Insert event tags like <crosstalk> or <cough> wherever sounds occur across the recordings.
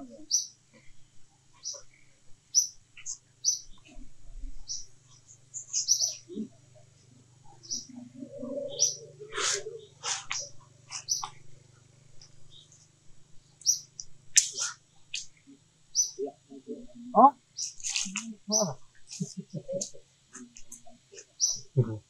하면 어? <laughs> 어.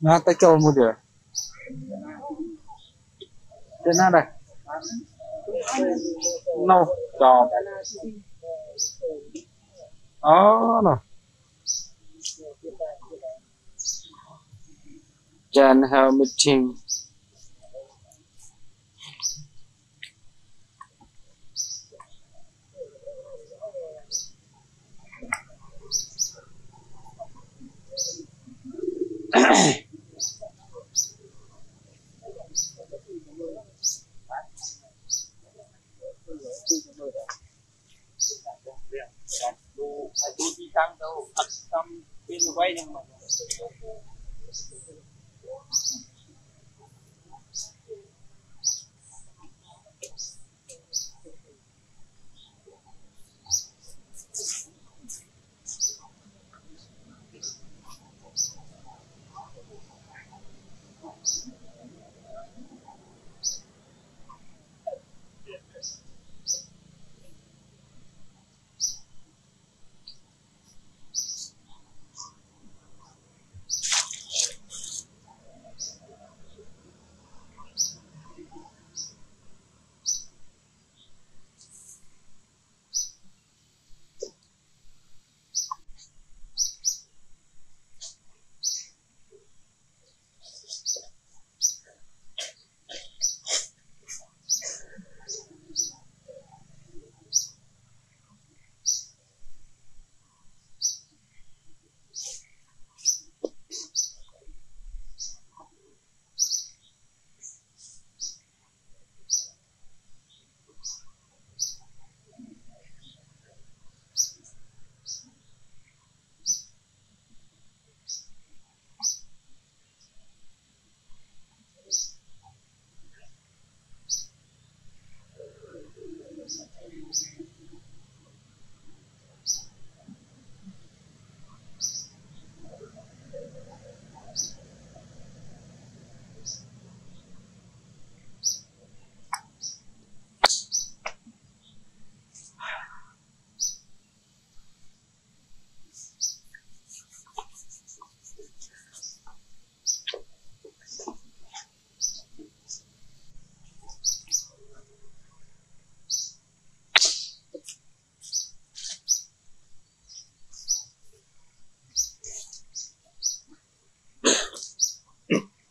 nó tới châu mua được Trên nào đây? No, tròn. Đó ờ, nè. Jan Helmuting. sang đâu, Pakistan bên quay nhưng mà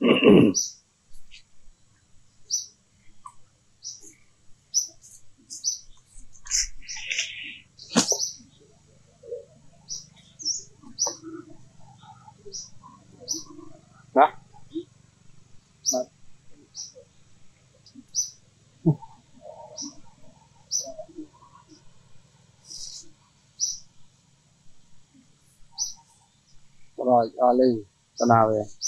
đó. Rồi ali tao nào vậy?